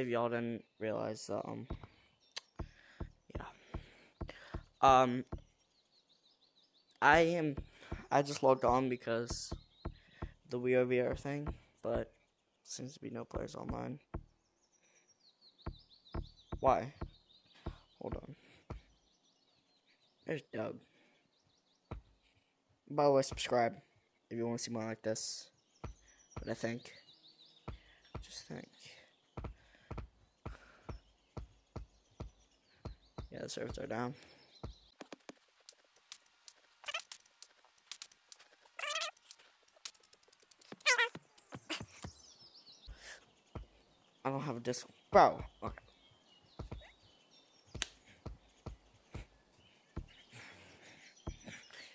if y'all didn't realize that, um, yeah, um, I am, I just logged on because the Wii VR thing, but seems to be no players online. Why? Hold on. There's Doug. By the way, subscribe if you want to see more like this. But I think. Just think. Yeah, the servers are down. I don't have a disc. Bro, okay.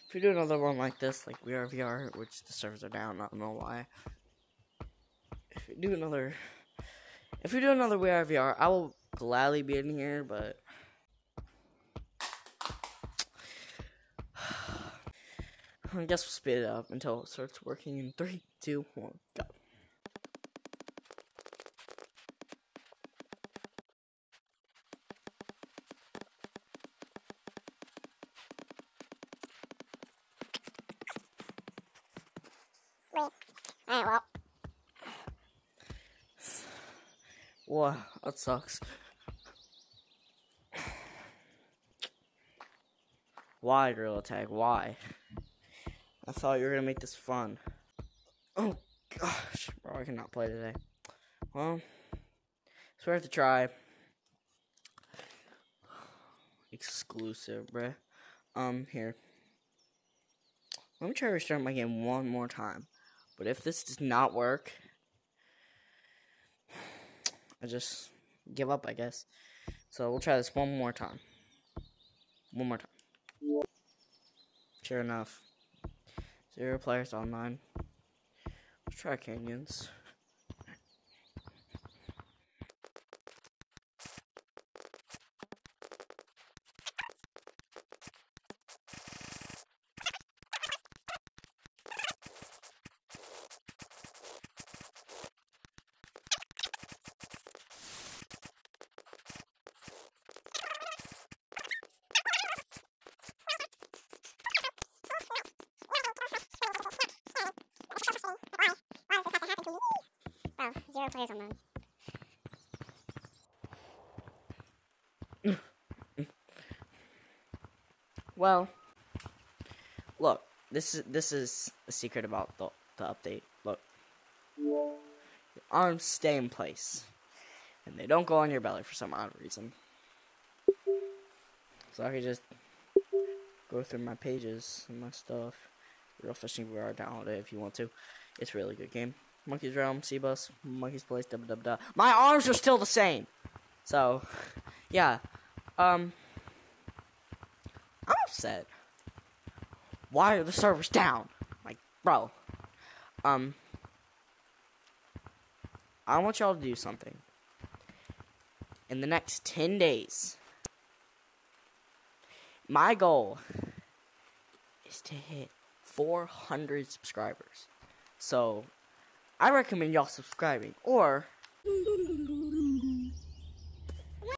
If we do another one like this, like we are VR, which the servers are down, I don't know why. If we do another, if we do another Are VR, I will gladly be in here, but I guess we'll speed it up until it starts working in three, two, one, go. Alright, well. Wow, that sucks. Why, Gorilla Tag? Why? I thought you were gonna make this fun. Oh gosh, bro, I cannot play today. Well, it's worth a try. Exclusive, bruh. Um, here. Let me try to restart my game one more time. But if this does not work, I just give up, I guess. So we'll try this one more time. One more time. Sure enough. Zero players online. Let's try Canyons. Players online. Well, look, this is this is a secret about the the update. Look, your arms stay in place, and they don't go on your belly for some odd reason. So I can just go through my pages and my stuff. Real Fishing VR, download it if you want to. It's a really good game. Monkey's Realm, Bus, Monkey's Place, da da da. My arms are still the same. So, yeah. Um, I'm upset. Why are the servers down? Like, bro. Um, I want y'all to do something. In the next 10 days, my goal is to hit 400 subscribers. So, I recommend y'all subscribing. Or,